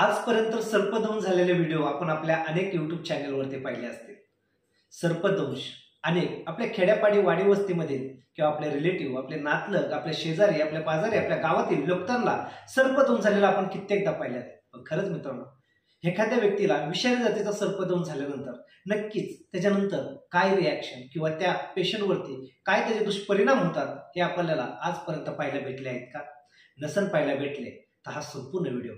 आजपर्यंत सर्पदंश झालेले व्हिडिओ आपण आपल्या अनेक युट्यूब चॅनेलवरती पाहिले असतील. सर्पदंश अनेक आपल्या खेड्यापाडी वाडी वस्तीमध्ये किंवा आपले रिलेटिव्ह आपले नातलग आपले शेजारी आपल्या पाजारी आपल्या गावातील लोकांना सर्पदंश झालेला आपण कित्येकदा पाहिले आहे पण खरंच मित्रांनो एखाद्या व्यक्तीला विषारी जातीचा सर्पदंश झाल्यानंतर नक्कीच त्याच्यानंतर काय रिॲक्शन किंवा त्या पेशंटवरती काय त्याचे दुष्परिणाम होतात हे आपल्याला आजपर्यंत पाहायला भेटले आहेत का? नसन पाहायला भेटले तर हा संपूर्ण व्हिडिओ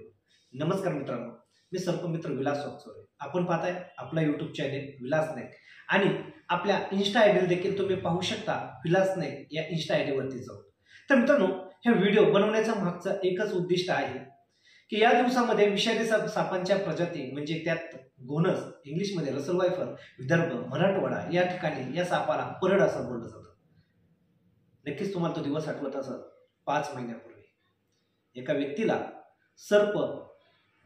नमस्कार मित्रांनो मी सर्पमित्र विलास वागचोरे आपण पाहताय आपला युट्यूब चॅनेल विलास नाईक. आणि आपल्या इन्स्टा आयडीला देखील तुम्ही पाहू शकता विलास नाईक या इन्स्टा आयडीवरती जाऊन. तर मित्रांनो हे व्हिडिओ बनवण्याचा मागचा एकच उद्दिष्ट आहे की या दिवसामध्ये विषारी साप सापांच्या प्रजाती म्हणजे त्यात गोनस इंग्लिशमध्ये रसल वायफर विदर्भ मराठवाडा या ठिकाणी या सापाला परड असं बोललं जातं. नक्कीच तुम्हाला तो दिवस आठवत असत पाच महिन्यापूर्वी. एका व्यक्तीला सर्प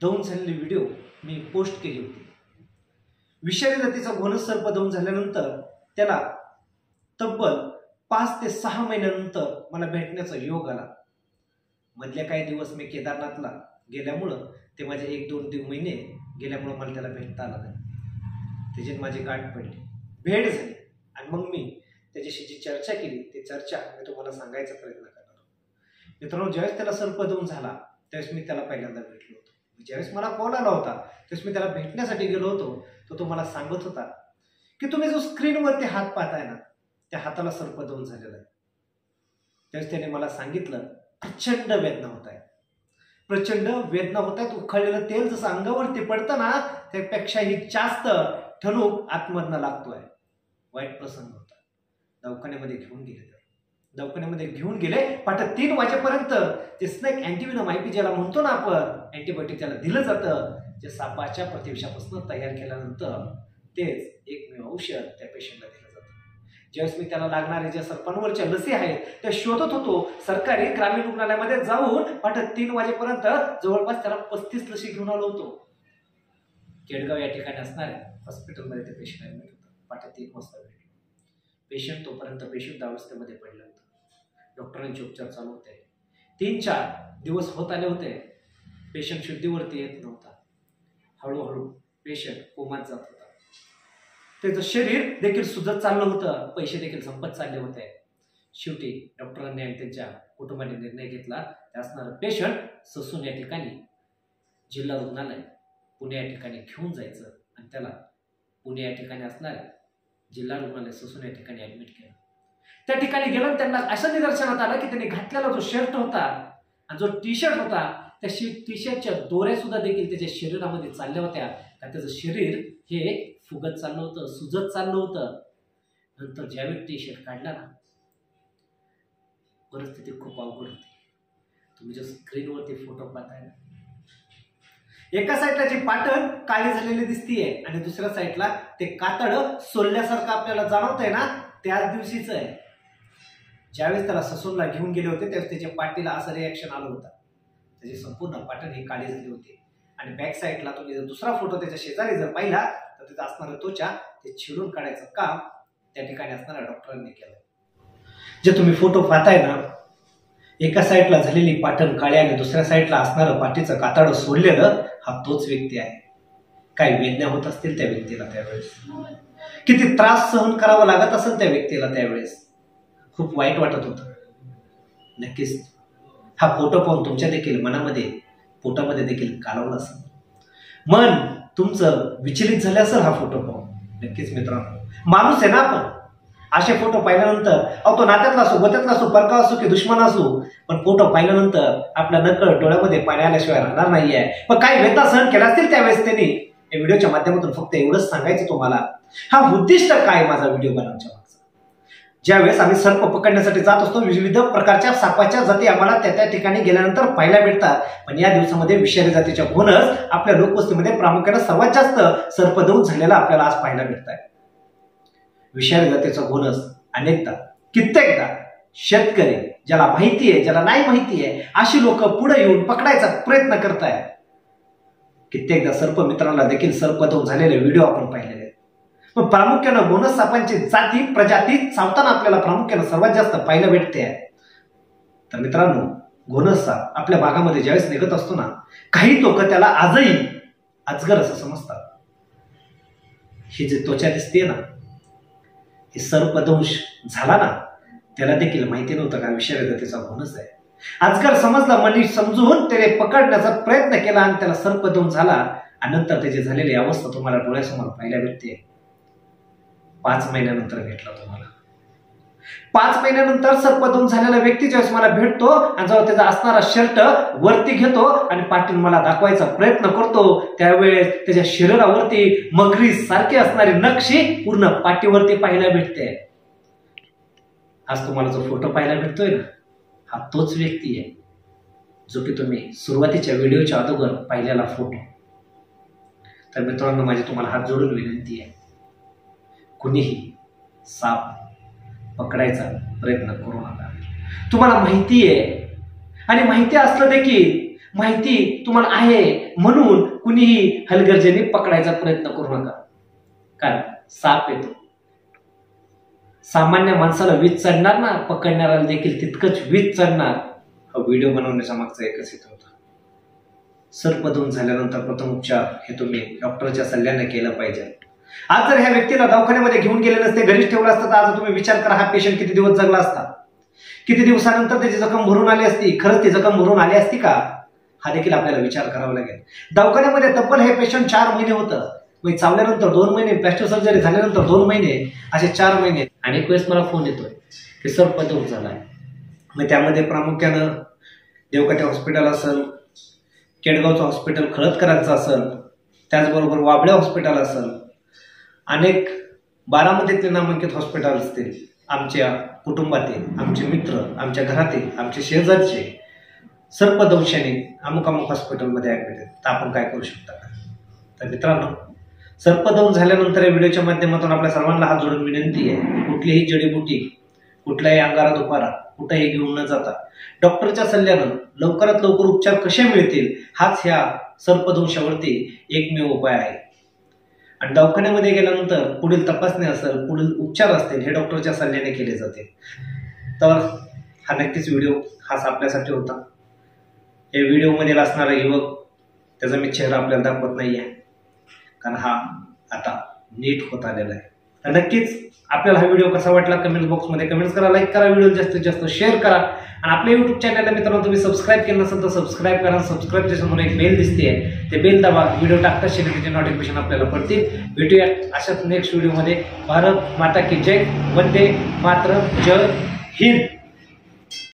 दौन झालेले व्हिडिओ मी पोस्ट केली होती. विषारी जातीचा घोणस सर्प दौन झाल्यानंतर त्याला तब्बल पाच ते सहा महिन्यानंतर मला भेटण्याचा योग आला. मधल्या काही दिवस मी केदारनाथला गेल्यामुळं ते माझे एक दोन तीन महिने गेल्यामुळं मला त्याला भेटता आला नाही. त्याच्यात माझी गाठ पडली. भेट झाली. आणि मग मी त्याच्याशी जी चर्चा केली ती चर्चा मी तुम्हाला सांगायचा प्रयत्न करणार मित्रांनो ज्यावेळेस त्याला सर्पदोन झाला त्यावेळेस मी त्याला पहिल्यांदा भेटलो होतो. ज्यावेळेस मला कॉल आला होता त्यावेळेस मी त्याला भेटण्यासाठी गेलो होतो तो तो मला सांगत होता की तुम्ही जो स्क्रीनवरती हात पाहताय ना त्या हाताला सर्पदोन झालेला आहे. त्यावेळेस त्याने मला सांगितलं प्रचंड वेदना होत आहे प्रचंड वेदना होत आहेत उखळलेलं तेल जसं अंगावरती पडतं ना त्यापेक्षाही जास्त ठणूक आतमधनं लागतोय. वाईट प्रसंग होता. दवाखान्यामध्ये घेऊन गेले दवाखान्यामध्ये घेऊन गेले. पाठ तीन वाजेपर्यंत ते स्नेक अँटीविनम आयपी ज्याला म्हणतो ना आपण अँटीबायोटिक त्याला दिलं जातं. जे सापाच्या प्रतिविषापासून तयार केल्यानंतर तेच एकमेव औषध त्या पेशंटला दिलं जातं. ज्यावेळेस मी त्याला लागणारे ज्या सर्पांवरच्या लसी आहेत त्या शोधत होतो. सरकारी ग्रामीण रुग्णालयामध्ये जाऊन पाठ तीन वाजेपर्यंत जवळपास त्याला पस्तीस लसी घेऊन आलो होतो. केडगाव या ठिकाणी असणाऱ्या हॉस्पिटलमध्ये ते पेशंट ॲडमिट होतं. पाठ तीन वाजता भेटलो पेशंट तोपर्यंत पेशंट अवस्थेमध्ये पडलं होतं. डॉक्टरांचे उपचार चालू होते. तीन चार दिवस होत आले होते. पेशंट शुद्धीवरती येत नव्हता. हळूहळू पेशंट कोमात जात होता. त्याचं शरीर देखील सुजत चाललं होतं. पैसे देखील संपत चालले होते. शेवटी डॉक्टरांनी आणि त्यांच्या कुटुंबाने निर्णय घेतला. त्या असणारं पेशंट ससून या ठिकाणी जिल्हा रुग्णालय पुणे या ठिकाणी घेऊन जायचं. आणि त्याला पुणे या ठिकाणी असणाऱ्या जिल्हा रुग्णालय ससून या ठिकाणी ॲडमिट केलं. त्या ठिकाणी गेलो त्यांना असं निदर्शनात आलं की त्यांनी घातलेला जो शर्ट होता आणि जो टी शर्ट होता त्या टी शर्टच्या दोऱ्या सुद्धा देखील त्याच्या शरीरामध्ये चालल्या होत्या. कारण त्याचं शरीर हे फुगत चाललं होतं सुजत चाललं होतं. नंतर ज्यावेळी टी शर्ट काढला ना परिस्थिती खूप अवघड होती. तुम्ही जो स्क्रीनवरती फोटो पाहताय ना एका साईडला जी पाटण काळी झालेली दिसतीये आणि दुसऱ्या साईडला ते कातड सोलल्यासारखं आपल्याला जाणवतंय ना त्याच दिवशीच आहे. ज्यावेळेस त्याला ससूनला घेऊन गेले होते त्यावेळेस त्याच्या पाठीला असं रिॲक्शन आलं होतं. त्याची संपूर्ण पाटण ही काळी झाली होती. आणि बॅक साईडला तुम्ही जर दुसरा फोटो त्याच्या शेजारी जर पाहिला तर तिथं असणारं त्वचा ते छिडून काढायचं काम त्या ठिकाणी असणाऱ्या डॉक्टरांनी केलं. जे तुम्ही फोटो पाहताय ना एका साईडला झालेली पाटण काळी आणि दुसऱ्या साईडला असणारं पाठीचं कातडं सोडलेलं हा तोच व्यक्ती आहे. काही वेदना होत असतील त्या व्यक्तीला त्यावेळेस. किती त्रास सहन करावा लागत असेल त्या व्यक्तीला त्यावेळेस. खूप वाईट वाटत होतं. नक्कीच हा फोटो पाहून तुमच्या देखील मनामध्ये पोटामध्ये देखील कालवला असेल. मन तुमचं विचलित झालं असेल हा फोटो पाहून. नक्कीच मित्रांनो. माणूस आहे ना आपण. असे फोटो पाहिल्यानंतर अहो तो नात्यातला असो गोत्यातला असो परका असो की दुश्मन असो पण फोटो पाहिल्यानंतर आपल्या नकळ डोळ्यामध्ये पाणी आल्याशिवाय राहणार नाहीये. पण काही व्यथा सहन केल्या असतील त्यावेळेस त्यांनी या व्हिडिओच्या माध्यमातून फक्त एवढंच सांगायचं तुम्हाला. हा उद्दिष्ट काय माझा व्हिडिओ बनवच्या मागचा? ज्यावेळेस आम्ही सर्प पकडण्यासाठी जात असतो विविध प्रकारच्या सापाच्या जाती आम्हाला त्या त्या ठिकाणी गेल्यानंतर पाहायला भेटतात पण या दिवसामध्ये विषारी जातीच्या होणच आपल्या लोकवस्तीमध्ये प्रामुख्याने सर्वात जास्त सर्पदौन झालेला आपल्याला आज पाहायला भेटत आहे विषारी जातीचा घोणस अनेकदा कित्येकदा शेतकरी ज्याला माहिती आहे ज्याला नाही माहिती आहे अशी लोक पुढे येऊन पकडायचा प्रयत्न करतायत. कित्येकदा सर्प मित्रांना देखील सर्पदौन झालेले व्हिडिओ आपण पाहिलेले आहेत. मग प्रामुख्यानं बोनस सापांची जाती प्रजाती चावताना आपल्याला प्रामुख्यानं सर्वात जास्त पाहायला भेटते. आहे तर मित्रांनो घोणस साप आपल्या भागामध्ये ज्यावेळेस निघत असतो ना काही लोक त्याला आजही अजगर असं समजतात. ही जी त्वचा दिसते ना हे सर्पदंश झाला ना त्याला देखील माहिती नव्हतं का विषय त्याचा घोणस आहे. आजकाल समजला मनीष समजून त्याने पकडण्याचा प्रयत्न केला आणि त्याला सर्पदंश झाला. आणि नंतर त्याची झालेली अवस्था तुम्हाला डोळ्यासमोर पाहायला भेटते पाच महिन्यानंतर भेटला तुम्हाला. पाच महिन्यानंतर सर्पदंश झालेला व्यक्ती ज्यावेळेस मला भेटतो आणि जेव्हा त्याचा असणारा शर्ट वरती घेतो आणि पाटील मला दाखवायचा प्रयत्न करतो त्यावेळेस त्याच्या शरीरावरती मगरी सारखी असणारी नक्षी पूर्ण पाठीवरती पाहायला भेटते. आज तुम्हाला जो फोटो पाहायला भेटतोय ना हा तोच व्यक्ती आहे जो की तुम्ही सुरुवातीच्या व्हिडिओच्या अगोदर पाहिलेला फोटो तर मित्रांनो माझी तुम्हाला हात जोडून विनंती आहे कुणीही साप पकडायचा प्रयत्न करू नका. तुम्हाला माहिती आहे आणि माहिती असलं देखील माहिती तुम्हाला आहे म्हणून कुणीही हलगर्जेने पकडायचा प्रयत्न करू नका. कारण साप येतो. सामान्य माणसाला वीज चढणार ना पकडणाऱ्याला देखील तितकंच वीज चढणार. हा व्हिडिओ बनवण्याचा मागचा एकच हेतू होता. सर्पदून झाल्यानंतर प्रथम उपचार हे तुम्ही डॉक्टरच्या सल्ल्याने केलं पाहिजे. आज जर ह्या व्यक्तीला दवाखान्यामध्ये घेऊन गेले नसते घरीच ठेवलं असतं तर आज तुम्ही विचार करा हा पेशंट किती दिवस जगला असता? किती दिवसानंतर त्याची जखम भरून आली असती? खरंच ती जखम भरून आली असती का? हा देखील आपल्याला विचार करावा लागेल. दवाखान्यामध्ये तब्बल हे पेशंट चार महिने होतं. मग चावल्यानंतर दोन महिने प्लॅस्टर सर्जरी झाल्यानंतर दोन महिने असे चार महिने. अनेक वेळेस मला फोन येतोय की सर पदव आहे मग त्यामध्ये प्रामुख्यानं देवकाते हॉस्पिटल असेल केडगावचं हॉस्पिटल खळदकरांचं असेल त्याचबरोबर वाबळे हॉस्पिटल असेल अनेक बारामतीतले नामांकित हॉस्पिटल असतील आमच्या कुटुंबातील आमचे मित्र आमच्या घरातील आमचे शेजारचे. सर्पदंशाने अमुक अमुक हॉस्पिटलमध्ये ॲडमिट आहेत तर आपण काय करू शकता? का तर मित्रांनो सर्पदंश झाल्यानंतर या व्हिडिओच्या माध्यमातून आपल्या सर्वांना हात जोडून विनंती आहे कुठलीही जडीबुटी कुठल्याही अंगारा दुपारा कुठेही घेऊन न जाता डॉक्टरच्या सल्ल्यानं लवकरात लवकर उपचार कसे मिळतील हाच ह्या सर्पदंशावरती एकमेव उपाय आहे. आणि दवाखान्यामध्ये गेल्यानंतर पुढील तपासणी असेल पुढील उपचार असतील हे डॉक्टरच्या सल्ल्याने केले जाते. तर हा नक्कीच व्हिडिओ हाच आपल्यासाठी होता. या व्हिडिओमध्ये असणारा युवक त्याचा मी चेहरा आपल्याला दाखवत नाही आहे कारण हा आता नीट होत आलेला आहे. तर नक्कीच आपल्याला हा व्हिडिओ कसा वाटला कमेंट बॉक्समध्ये कमेंट्स करा लाईक करा व्हिडिओ जास्तीत जास्त शेअर करा. आणि आपल्या युट्यूब चॅनलला मित्रांनो तुम्ही सबस्क्राईब केलं नसेल तर सबस्क्राईब करा. सबस्क्राईबच्या समोर एक बेल दिसते ते बेल दाबा व्हिडिओ टाकता शेअर त्याचे नोटिफिकेशन आपल्याला पडतील. भेटूया अशाच नेक्स्ट व्हिडिओमध्ये भारत माता की जय. वंदे मात्र जय हिंद.